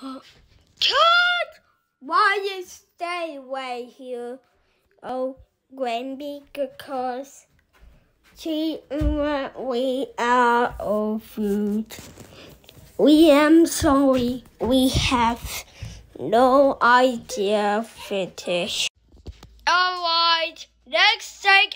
Cat! Why you stay away here? Oh, Granby, because she we are of food. We am sorry. We have no idea fetish. Alright, let's take